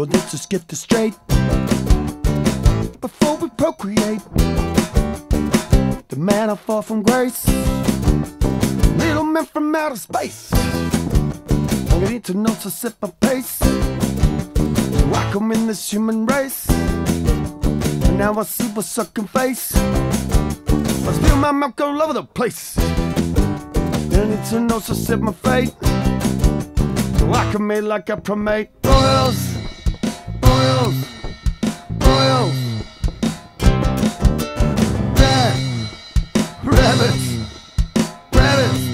Well, let's just get this straight before we procreate. The man I fall from grace, little man from outer space. I need to know to set my pace. I come in this human race, and now I see what's sucking face. I spill my milk all over the place. I need to know to set my fate. So I can make like I promate. Royals, royals, royals. Rat, rabbits, rabbits.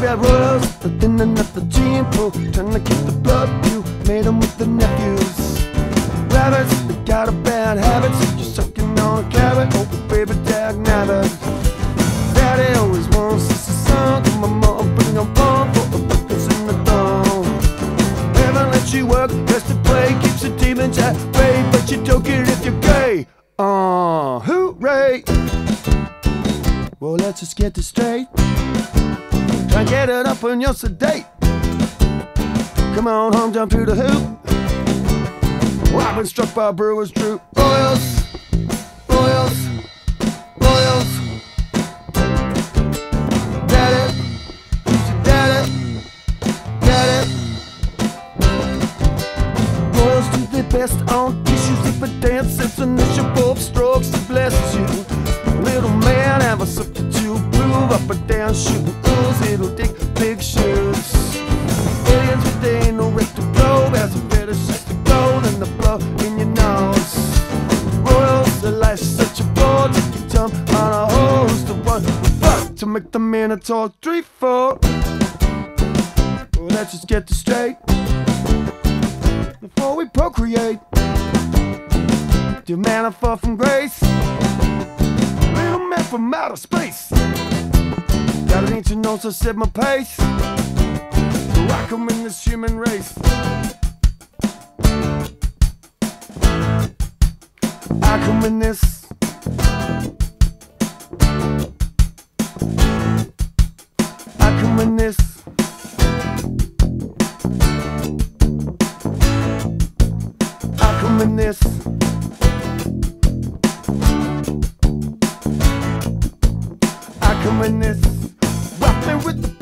Red royals, but then another gene pool. Trying to keep the blood pure. Made them with the nephews. Rabbits, they got a bad habit. So you're sucking on a carrot. Oh, baby, dag nabbit. Daddy always wants us a son. Come on, bring a bomb work, to play, keeps the demons at bay. But you don't get it if you're gay. Uh, hooray! Well, let's just get this straight. Try and get it up when you're sedate. Come on home, jump through the hoop. Well, I've been struck by Brewer's Droop. Royals, Best on tissues if a dance it's an issue for strokes to bless you. Little man have a substitute move up and down shooting ooze it'll dig big shoes. Aliens with they ain't no rectal probe has a fetish just to gold and the blow in your nose. Royals, the life's such a bore, take your time on a hose to one fuck to make the minotaur three four. Well, let's just get this straight procreate. Dear man, I fall from grace. Little man from outer space. Got an ancient nose to set my pace. I come in this human race. I come in this. this. I come in this, rockin' with the